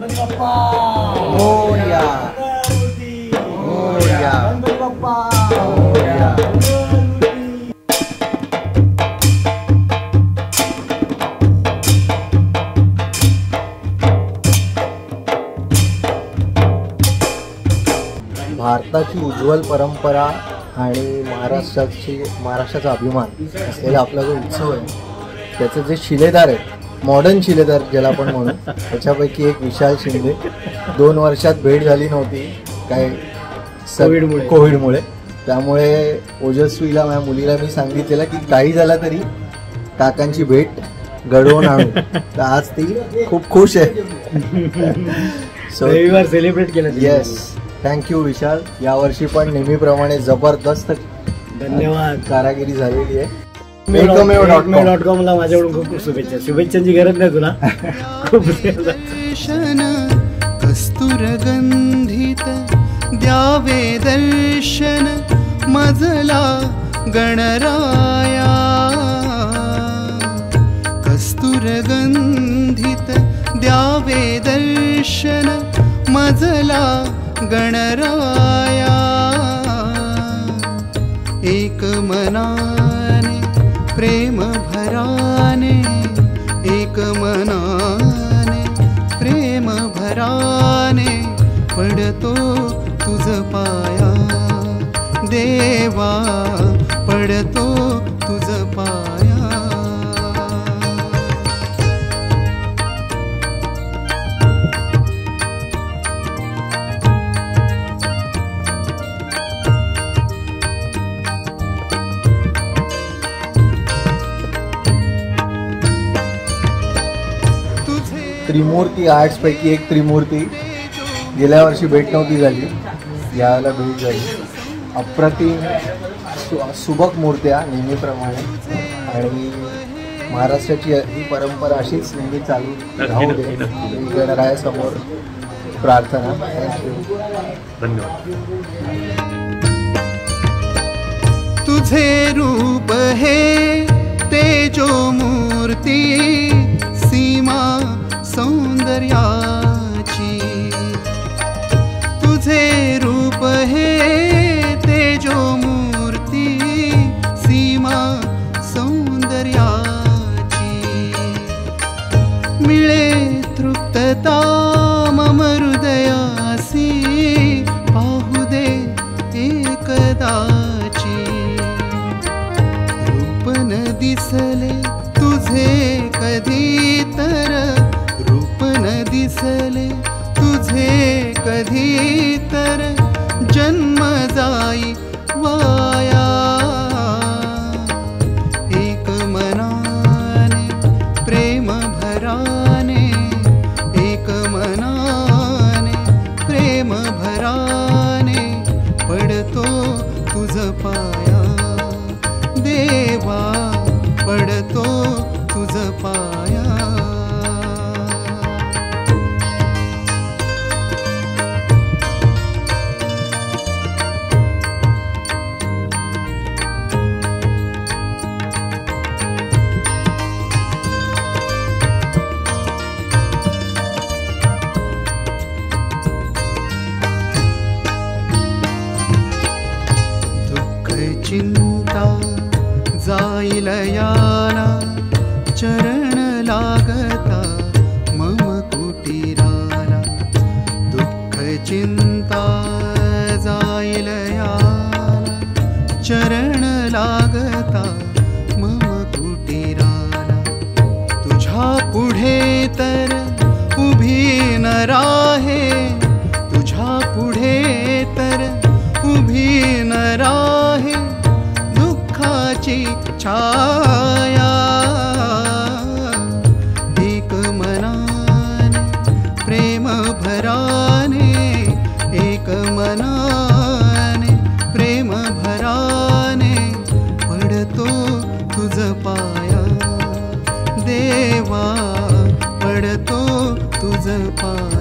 गणपती बाप्पा मोरया. गणपती बाप्पा भारताची उज्ज्वल परंपरा आणि महाराष्ट्राची महाराष्ट्राचा अभिमान असलेला आपला जो उत्सव आहे त्याचे जे शिलेदार आहेत मॉडर्न शिलेदार ज्याला आपण म्हणू. त्याच्यापैकी एक विशाल शिंदे. दोन वर्षात भेट झाली नव्हती. काय कोविडमुळे. कोविडमुळे. त्यामुळे ओजस्वीला माझ्या मुलीला मी सांगितलेलं की काही झाला तरी काकांची भेट घडवून आणू. तर आज ती खूप खुश आहे. रविवार सेलिब्रेट केलं. Yes thank you Vishal. यावर्षी पण नेहमीप्रमाणे जबरदस्त धन्यवाद. कारागिरी झालेली आहे. एकमेव डॉट कॉम. डॉट कॉमला माझ्याकडून खूप खूप शुभेच्छा. शुभेच्छांची गरज नाही तुला. खूप दर्शन कस्तुरगन्धित द्यावे दर्शन मजला गणराया. कस्तुरगन्धित द्यावे दर्शन मजला गणराया. एक मनाने प्रेम भराने एक प्रेम भराने पडतो तुझ पाया। देवा पडतो त्रिमूर्ती आर्ट्स पैकी एक त्रिमूर्ती गेल्या वर्षी भेट नव्हती झाली. यावेळेला भेट झाली. अप्रतिम सु- सुबक मूर्त्या नेहमीप्रमाणे. आणि महाराष्ट्राची ही परंपरा अशीच नेहमी चालू राहू दे. गणरायासमोर प्रार्थना. थँक्यू तुझे रूप हे तेजो मूर्ती सीमा இவர் யார் न दिसले तुझे कधी तर जन्म जाई वाया। एक मनाने, प्रेम भराने, एक मनाने, प्रेम भराने पडतो तुझ पाया। देवा पडतो तुझ पाया। छाया। प्रेम भराने एक प्रेम भराने पडतो तुझ पाया। देवा पडतो तुझ पाया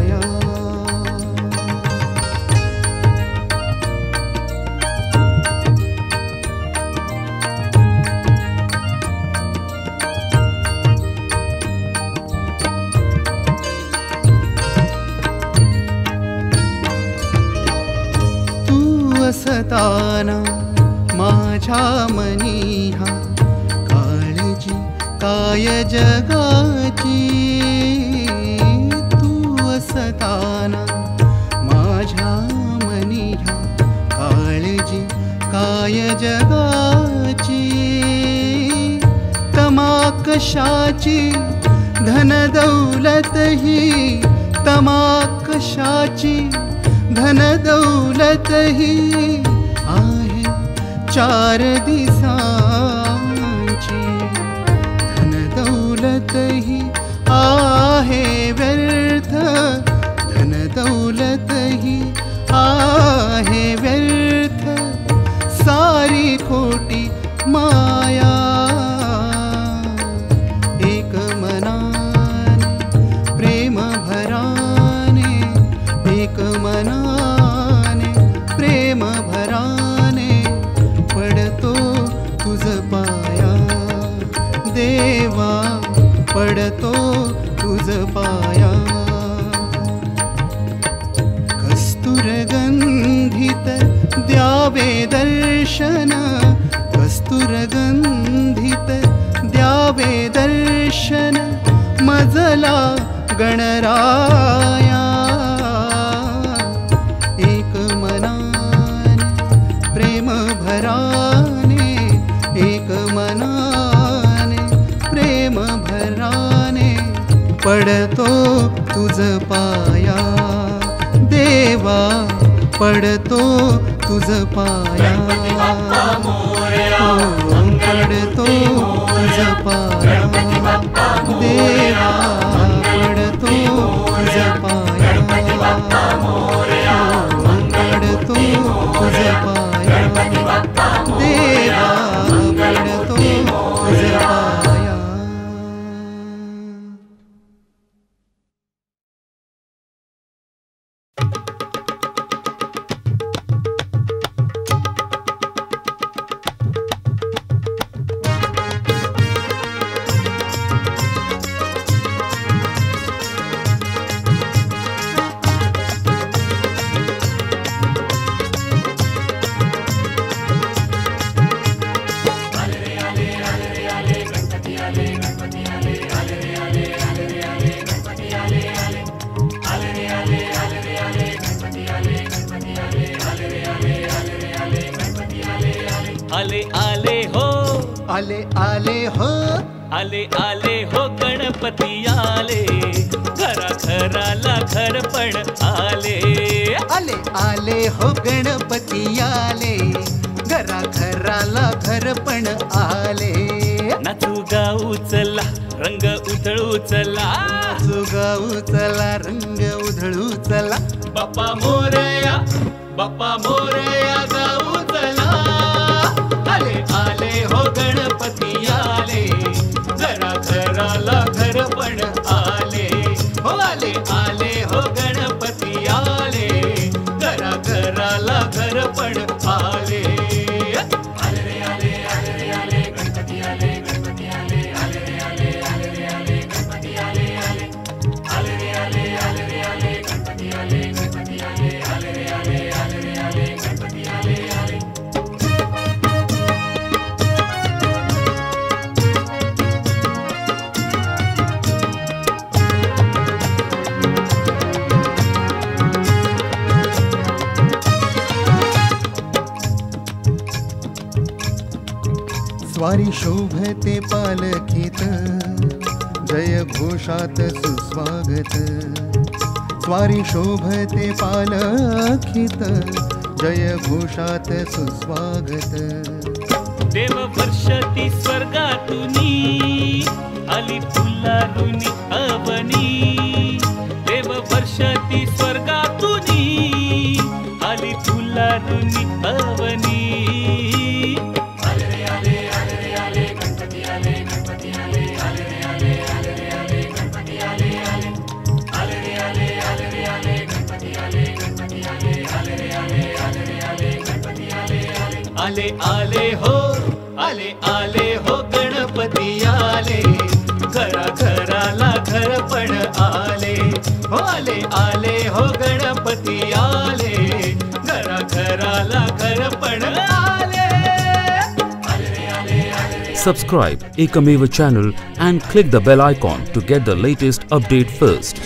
असताना माझ्या मनी हा काळजी काय जगाची? तू असताना, माझ्या मनी ह्या काळजी काय जगाची? धन दौलत ही तमा कशाची धन दौलत ही आहे चार गणराया। एक मनाने प्रेम भराने एक प्रेम भराने पडतो तुझ पाया। देवा पडतो तुझ पाया। पडतो तुझ पाया। देवा आले आले हो। आले आले हो। आले आले हो गणपती आले। घरा घराला घर पण आले। आले आले हो गणपती आले। घरा घराला घर पण आले। Papai Moreira é स्वारी शोभते पालखीत जय घोषात सुस्वागत। स्वारी शोभते पालखीत जय घोषात सुस्वागत। देव वर्षती स्वर्गातुनी आली फुलारुनी अवनी। देव वर्षती स्वर्गातुनी आली फुलारुनी अवनी। आले आले हो आले आले हो गणपती आले घरा घराला घरपण आले हो आले आले हो गणपती आले घरा घराला घरपण आले Subscribe Ekamev channel and click the bell icon to get the latest update first.